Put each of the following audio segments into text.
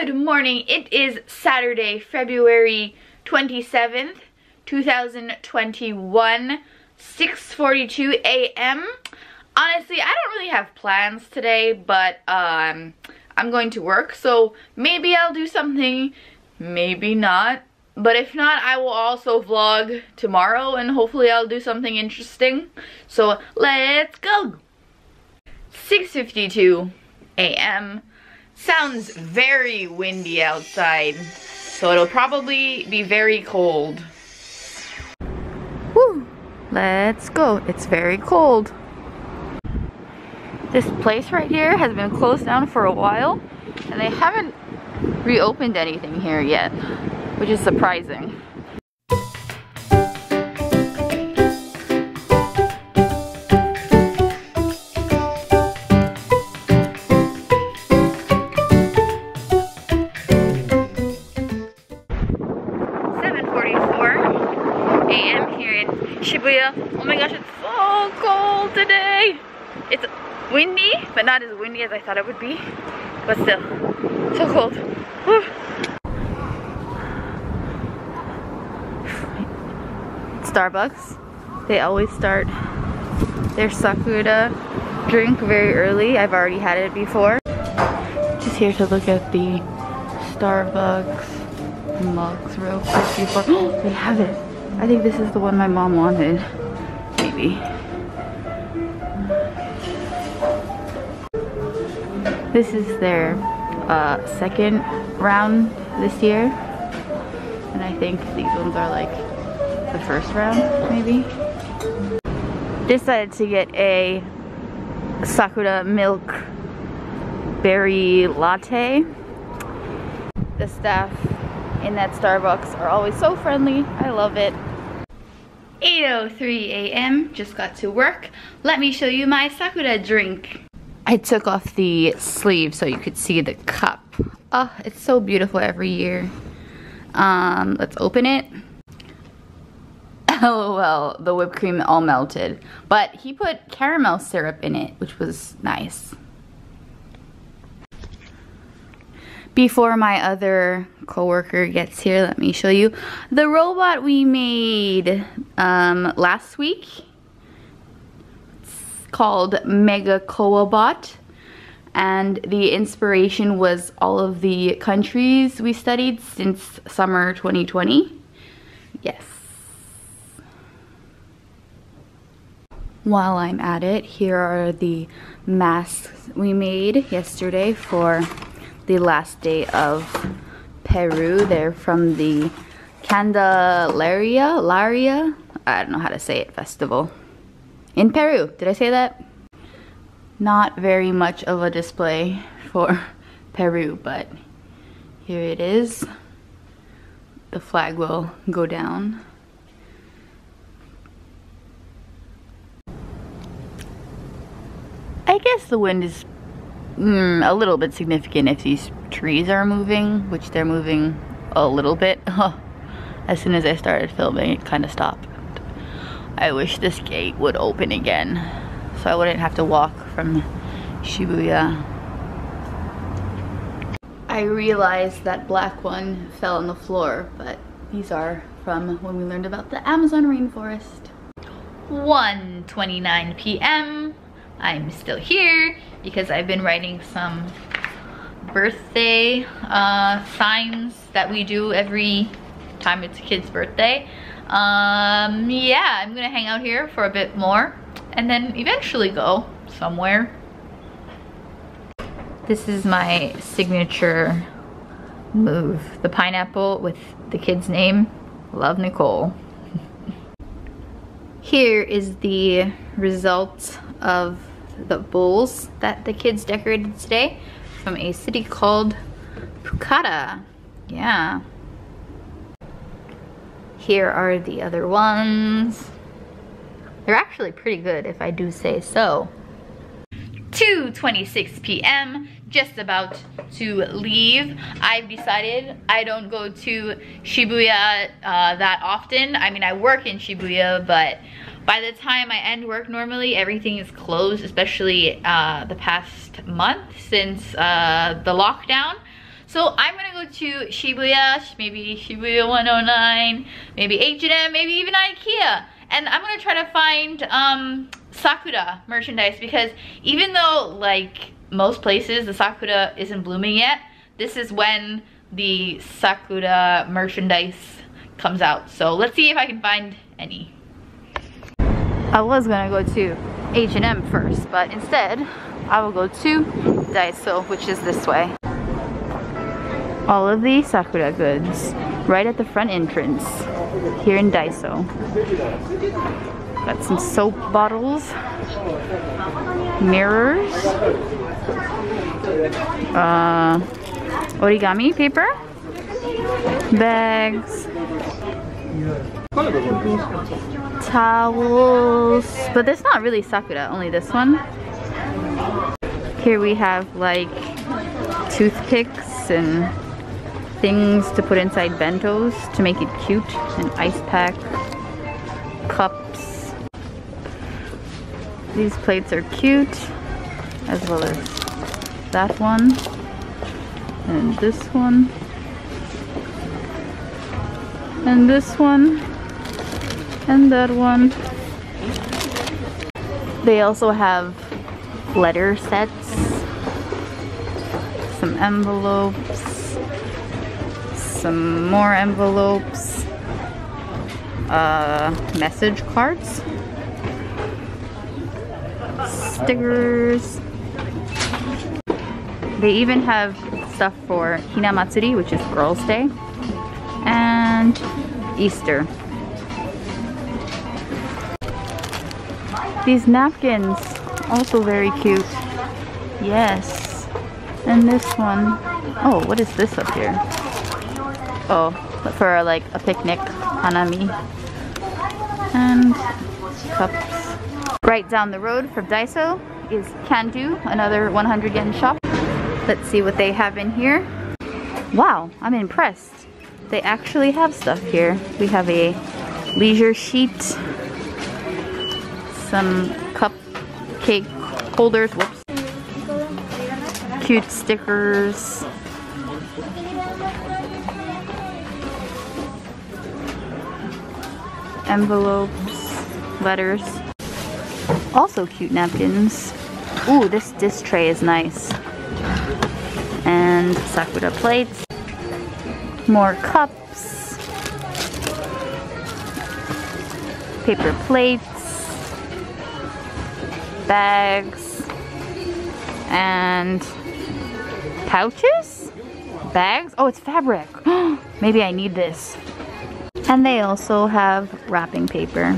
Good morning. It is Saturday, February 27th, 2021, 6.42 a.m. Honestly, I don't really have plans today, but um, I'm going to work, so maybe I'll do something, maybe not. But if not, I will also vlog tomorrow and hopefully I'll do something interesting. So let's go! 6.52 a.m. Sounds very windy outside, so it'll probably be very cold. Woo! Let's go. It's very cold. This place right here has been closed down for a while, and they haven't reopened anything here yet, which is surprising. Thought it would be. But still, so cold. Starbucks. They always start their Sakura drink very early. I've already had it before. Just here to look at the Starbucks mugs real quick before they have it. I think this is the one my mom wanted. Maybe. This is their uh, second round this year. And I think these ones are like the first round, maybe. Decided to get a Sakura milk berry latte. The staff in that Starbucks are always so friendly. I love it. 8.03 a.m. Just got to work. Let me show you my Sakura drink. I took off the sleeve so you could see the cup. Oh, it's so beautiful every year. Um, let's open it. Oh well, the whipped cream all melted. But he put caramel syrup in it, which was nice. Before my other coworker gets here, let me show you the robot we made um, last week. Called Mega Koabot. And the inspiration was all of the countries we studied since summer 2020. Yes. While I'm at it, here are the masks we made yesterday for the last day of Peru. They're from the Candelaria, Laria, I don't know how to say it, festival. In Peru, did I say that? Not very much of a display for Peru, but here it is. The flag will go down. I guess the wind is mm, a little bit significant if these trees are moving, which they're moving a little bit. as soon as I started filming, it kind of stopped. I wish this gate would open again so I wouldn't have to walk from Shibuya. I realized that black one fell on the floor, but these are from when we learned about the Amazon rainforest. 1.29 p.m. I'm still here because I've been writing some birthday uh, signs that we do every time it's a kid's birthday. Um, yeah, I'm gonna hang out here for a bit more and then eventually go somewhere. This is my signature move. The pineapple with the kid's name. Love Nicole. Here is the result of the bowls that the kids decorated today from a city called Pukata. Yeah. Here are the other ones. They're actually pretty good if I do say so. 2.26 p.m. Just about to leave. I've decided I don't go to Shibuya uh, that often. I mean, I work in Shibuya, but by the time I end work normally, everything is closed, especially uh, the past month since uh, the lockdown. So I'm gonna go to Shibuya, maybe Shibuya 109, maybe H&M, maybe even Ikea. And I'm gonna try to find um, Sakura merchandise because even though like most places the Sakura isn't blooming yet, this is when the Sakura merchandise comes out. So let's see if I can find any. I was gonna go to H&M first, but instead I will go to Daiso, which is this way. All of the Sakura goods right at the front entrance here in Daiso. Got some soap bottles, mirrors, uh, origami paper, bags, towels, but there's not really sakura, only this one. Here we have like toothpicks and things to put inside bentos to make it cute. An ice pack, cups. These plates are cute, as well as that one, and this one, and this one, and that one. They also have letter sets, some envelopes, some more envelopes, uh, message cards, stickers. They even have stuff for Hinamatsuri, which is Girls' Day, and Easter. These napkins, also very cute. Yes. And this one. Oh, what is this up here? Oh, for like a picnic, hanami. And cups. Right down the road from Daiso is CanDo, another 100 yen shop. Let's see what they have in here. Wow, I'm impressed. They actually have stuff here. We have a leisure sheet, some cupcake holders, whoops. Cute stickers. Envelopes, letters. Also cute napkins. Ooh, this dish tray is nice. And Sakura plates. More cups. Paper plates. Bags. And pouches? Bags? Oh, it's fabric. Maybe I need this. And they also have wrapping paper.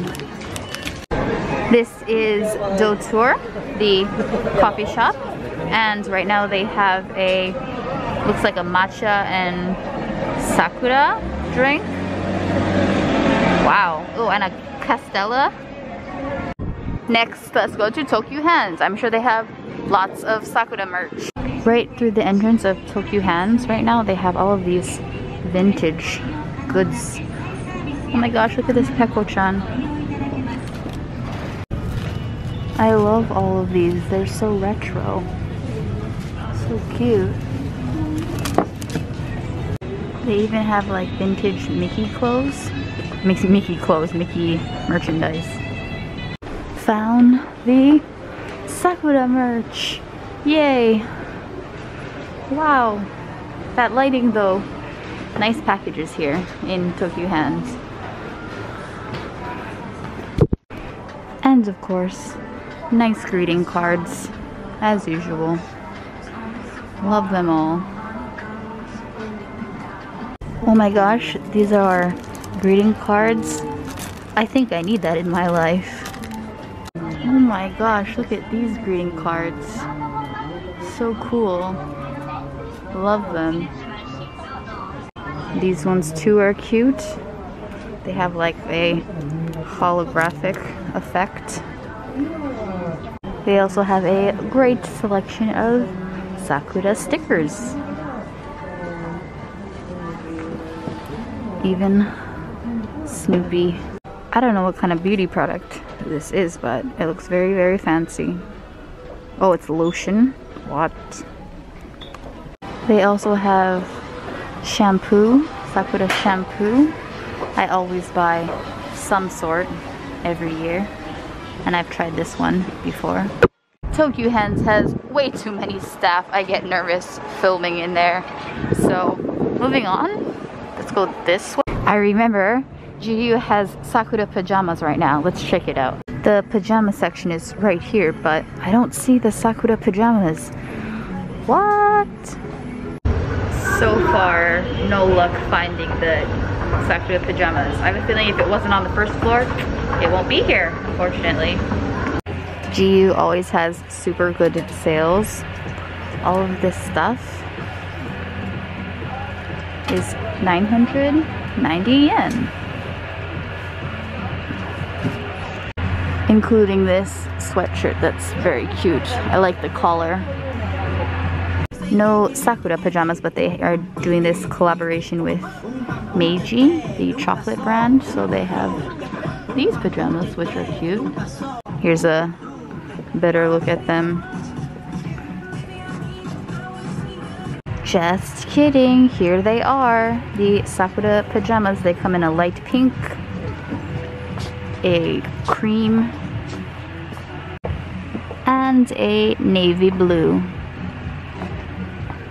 This is Doutor, the coffee shop. And right now they have a, looks like a matcha and sakura drink. Wow. Oh, and a castella. Next, let's go to Tokyo Hands. I'm sure they have lots of sakura merch. Right through the entrance of Tokyo Hands right now, they have all of these vintage goods. Oh my gosh, look at this Peko-chan. I love all of these. They're so retro. So cute. They even have like vintage Mickey clothes. Makes Mickey clothes, Mickey merchandise. Found the Sakura merch. Yay. Wow. That lighting though. Nice packages here in Tokyo Hands. And of course, nice greeting cards, as usual. Love them all. Oh my gosh, these are greeting cards. I think I need that in my life. Oh my gosh, look at these greeting cards. So cool. Love them. These ones too are cute. They have like a holographic effect. They also have a great selection of Sakura stickers. Even Snoopy. I don't know what kind of beauty product this is, but it looks very, very fancy. Oh, it's lotion. What? They also have shampoo, Sakura shampoo. I always buy some sort every year. And I've tried this one before. Tokyo Hands has way too many staff. I get nervous filming in there. So moving on, let's go this way. I remember GU has Sakura pajamas right now. Let's check it out. The pajama section is right here, but I don't see the Sakura pajamas. What? So far, no luck finding the Sakura pajamas. I have a feeling if it wasn't on the first floor, it won't be here, unfortunately. GU always has super good sales. All of this stuff is 990 yen. including this sweatshirt that's very cute. I like the collar. No Sakura pajamas, but they are doing this collaboration with Meiji, the chocolate brand. So they have these pajamas, which are cute. Here's a better look at them. Just kidding, here they are. The Sakura pajamas, they come in a light pink, a cream, and a navy blue.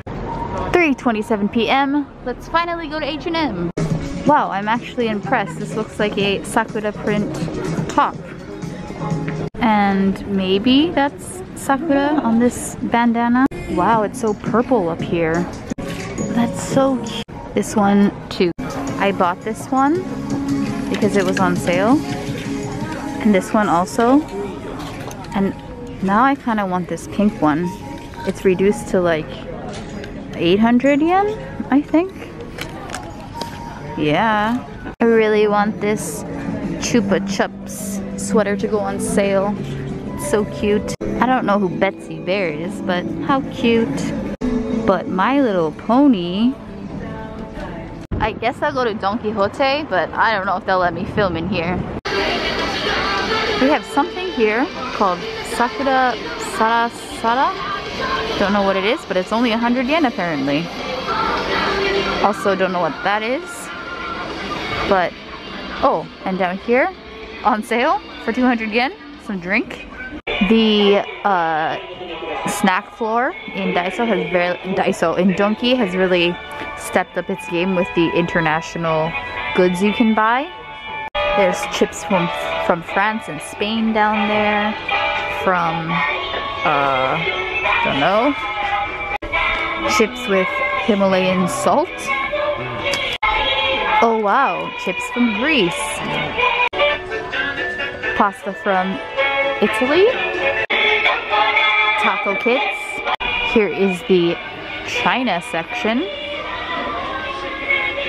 3.27 p.m. Let's finally go to H&M. Wow, I'm actually impressed. This looks like a Sakura print top. And maybe that's Sakura on this bandana. Wow, it's so purple up here. That's so cute. This one too. I bought this one because it was on sale. And this one also. And now I kind of want this pink one. It's reduced to like 800 yen, I think. Yeah. I really want this Chupa Chups sweater to go on sale. So cute. I don't know who Betsy Bear is, but how cute. But My Little Pony I guess I'll go to Don Quijote, but I don't know if they'll let me film in here. We have something here called Sakura Sarasara. Don't know what it is, but it's only 100 yen apparently. Also don't know what that is. But, oh, and down here, on sale for 200 yen, some drink. The uh, snack floor in Daiso has very, Daiso, in Donki has really stepped up its game with the international goods you can buy. There's chips from, from France and Spain down there from, uh, don't know, chips with Himalayan salt. Oh wow, chips from Greece. Pasta from Italy. Taco kits. Here is the China section.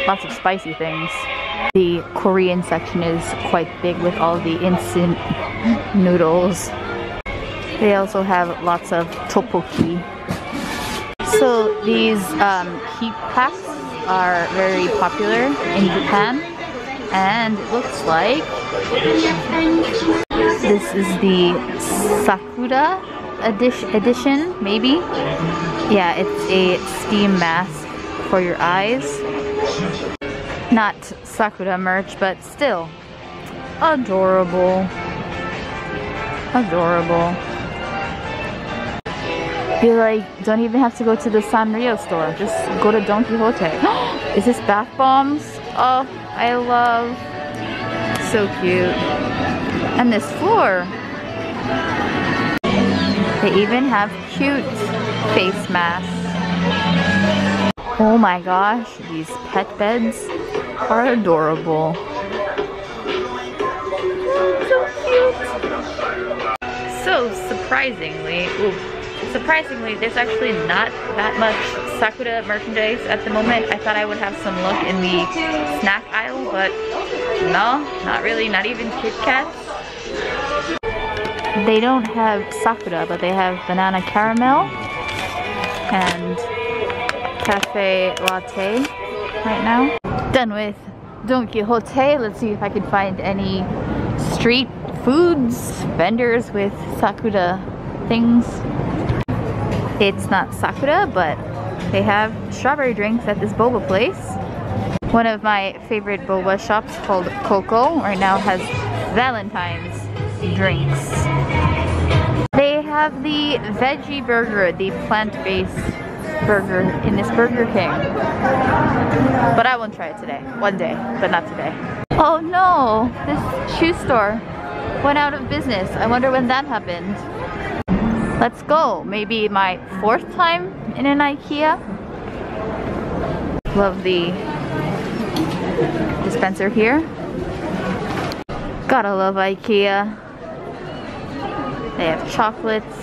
Lots of spicy things. The Korean section is quite big with all the instant noodles. They also have lots of tteokbokki. So these um, heat packs are very popular in Japan and it looks like this is the Sakura edition, maybe? Yeah, it's a steam mask for your eyes. Not Sakura merch, but still adorable. Adorable. You like don't even have to go to the Sanrio store. Just go to Don Quijote. Is this bath bombs? Oh, I love. So cute. And this floor. They even have cute face masks. Oh my gosh, these pet beds are adorable. So cute. So surprisingly, ooh, Surprisingly, there's actually not that much Sakura merchandise at the moment. I thought I would have some look in the snack aisle, but no, not really, not even Kit Kats. They don't have Sakura, but they have banana caramel and cafe latte right now. Done with Don Quijote. Let's see if I can find any street foods, vendors with Sakura things. It's not Sakura, but They have strawberry drinks at this boba place. One of my favorite boba shops called Coco right now has Valentine's drinks. They have the veggie burger, the plant-based burger in this Burger King. But I won't try it today. One day, but not today. Oh no, this shoe store went out of business. I wonder when that happened. Let's go. Maybe my fourth time in an Ikea. Love the dispenser here. Gotta love Ikea. They have chocolates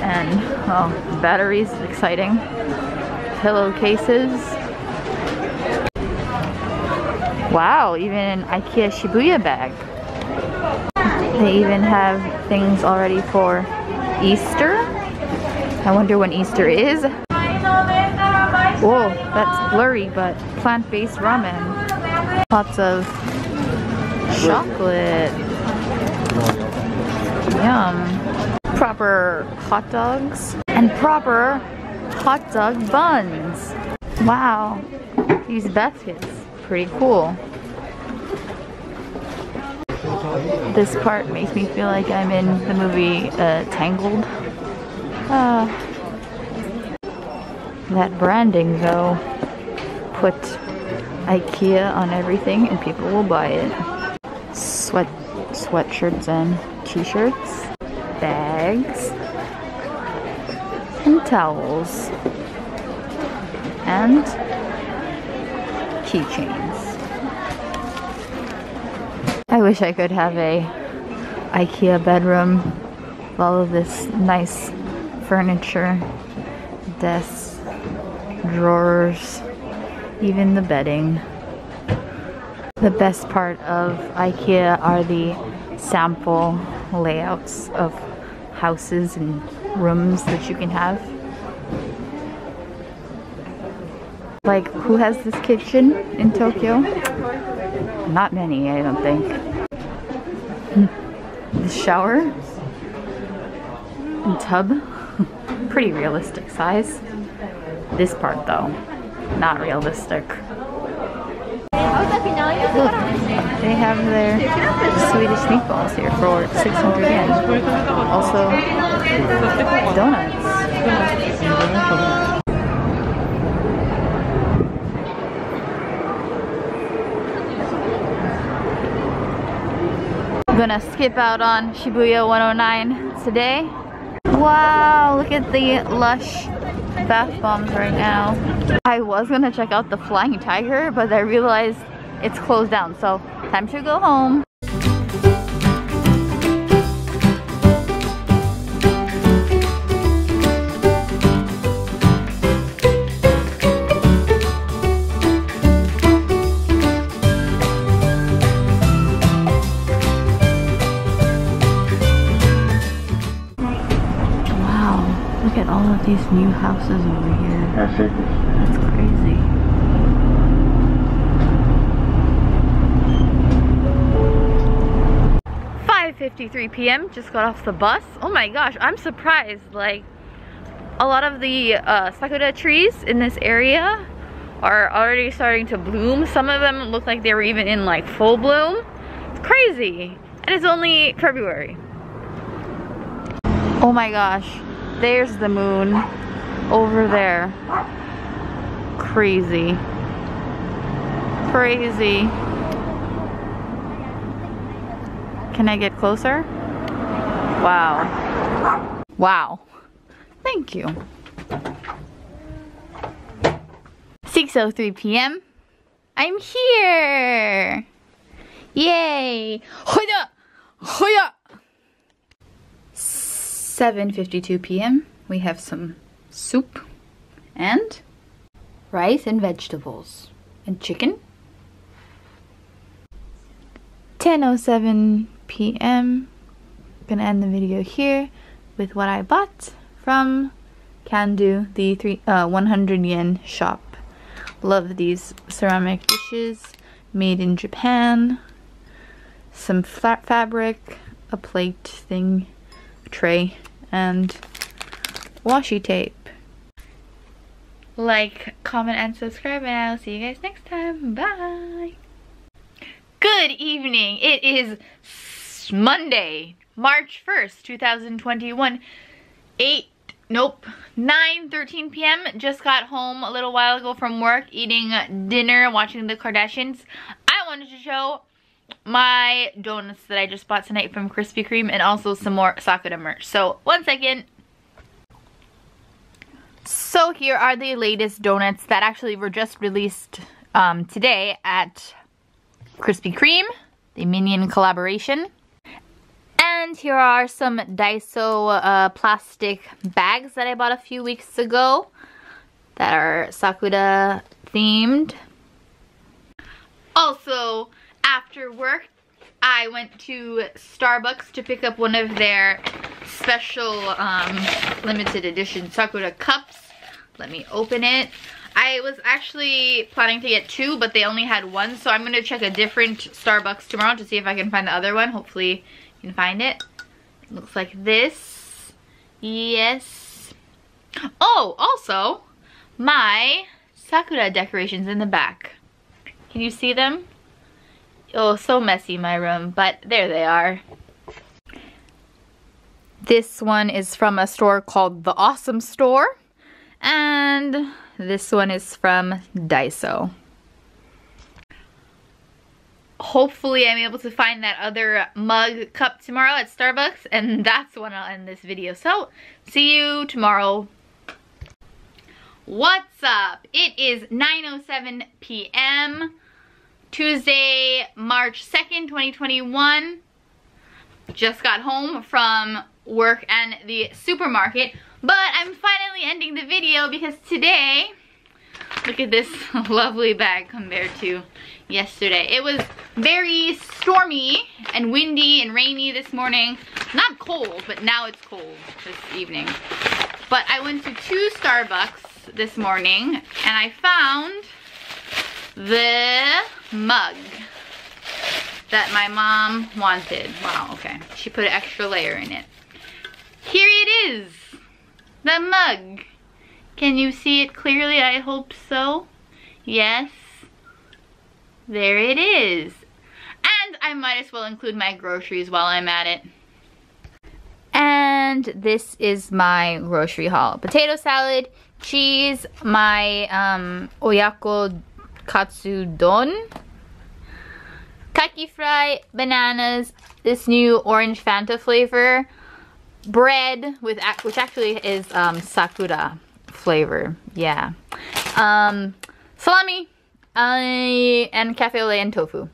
and oh, batteries, exciting. Pillowcases. Wow, even an Ikea Shibuya bag. They even have things already for Easter. I wonder when Easter is. Whoa, that's blurry, but plant-based ramen. Lots of chocolate. Yum. Proper hot dogs and proper hot dog buns. Wow, these baskets, pretty cool. This part makes me feel like I'm in the movie uh, Tangled. Uh, that branding though, put IKEA on everything and people will buy it. Sweat, sweatshirts and t-shirts, bags, and towels, and keychains. I wish I could have a IKEA bedroom with all of this nice furniture, desks, drawers, even the bedding. The best part of IKEA are the sample layouts of houses and rooms that you can have. Like, who has this kitchen in Tokyo? Not many, I don't think. The shower and tub, pretty realistic size. This part though, not realistic. Look, they have their Swedish meatballs here for 600 yen. Also, donuts. Gonna skip out on Shibuya 109 today. Wow, look at the Lush bath bombs right now. I was gonna check out the Flying Tiger, but I realized it's closed down, so time to go home. New houses over here. That's it. That's crazy. Five fifty-three p.m. Just got off the bus. Oh my gosh, I'm surprised. Like, a lot of the uh, sakura trees in this area are already starting to bloom. Some of them look like they were even in like full bloom. It's crazy. And it's only February. Oh my gosh. There's the moon over there. Crazy. Crazy. Can I get closer? Wow. Wow. Thank you. 6.03 p.m. I'm here! Yay! Hoya! Hoya! 7.52 p.m. We have some soup and rice and vegetables and chicken. 10.07 p.m. Gonna end the video here with what I bought from CanDo, the three, uh, 100 yen shop. Love these ceramic dishes made in Japan. Some flat fabric, a plate thing, tray, and washi tape. like, comment, and subscribe, and I'll see you guys next time. Bye! Good evening. It is Monday, March 1st, 2021. 8, nope, 9, 13 p.m. Just got home a little while ago from work, eating dinner, watching the Kardashians. I wanted to show my donuts that I just bought tonight from Krispy Kreme and also some more Sakura merch. So, one second. So here are the latest donuts that actually were just released um, today at Krispy Kreme, the Minion collaboration. And here are some Daiso uh, plastic bags that I bought a few weeks ago that are Sakura themed. Also, after work, I went to Starbucks to pick up one of their special um, limited edition Sakura cups. Let me open it. I was actually planning to get two, but they only had one, so I'm going to check a different Starbucks tomorrow to see if I can find the other one. Hopefully you can find it. It looks like this. Yes. Oh, also, my Sakura decorations in the back. Can you see them? Oh, so messy my room, but there they are. This one is from a store called The Awesome Store. And this one is from Daiso. Hopefully I'm able to find that other mug cup tomorrow at Starbucks and that's when I'll end this video. So, see you tomorrow. What's up? It is 9.07 p.m. Tuesday, March 2nd, 2021. Just got home from work and the supermarket. But I'm finally ending the video because today, look at this lovely bag compared to yesterday. It was very stormy and windy and rainy this morning. Not cold, but now it's cold this evening. But I went to two Starbucks this morning and I found the mug that my mom wanted. Wow, okay. She put an extra layer in it. Here it is. The mug. Can you see it clearly? I hope so. Yes. There it is. And I might as well include my groceries while I'm at it. And this is my grocery haul. Potato salad, cheese, my um, oyako katsudon, kaki fry, bananas, this new orange Fanta flavor, bread with which actually is um, sakura flavor. Yeah. Um, salami uh, and cafe au lait and tofu.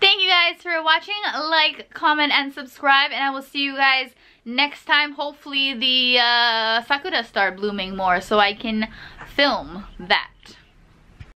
Thank you guys for watching. Like, comment, and subscribe. And I will see you guys next time. Hopefully the uh, sakura start blooming more so I can film that.